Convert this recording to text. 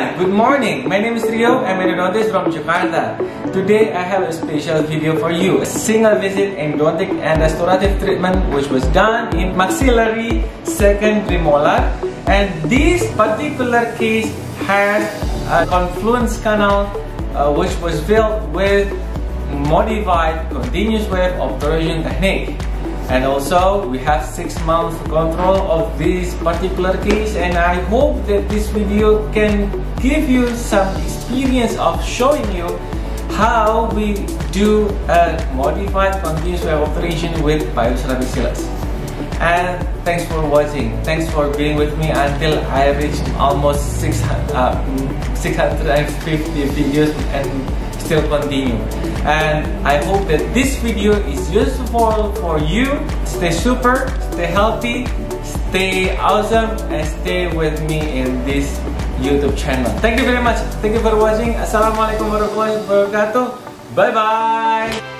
Hi, good morning. My name is Rio. I'm endodontis from Jakarta. Today I have a special video for you. A single visit endodontic and restorative treatment which was done in maxillary second premolar. And this particular case has a confluence canal uh, which was filled with modified continuous wave obturation technique and also we have six months control of this particular case and I hope that this video can give you some experience of showing you how we do a modified continuous wave obturation with Bioceramic and thanks for watching. Thanks for being with me until I reached almost 600, uh, 650 videos and still continue. And I hope that this video is useful for you. Stay super stay healthy stay awesome and stay with me in this YouTube channel. Thank you very much. Thank you for watching. Assalamualaikum warahmatullahi wabarakatuh. Bye bye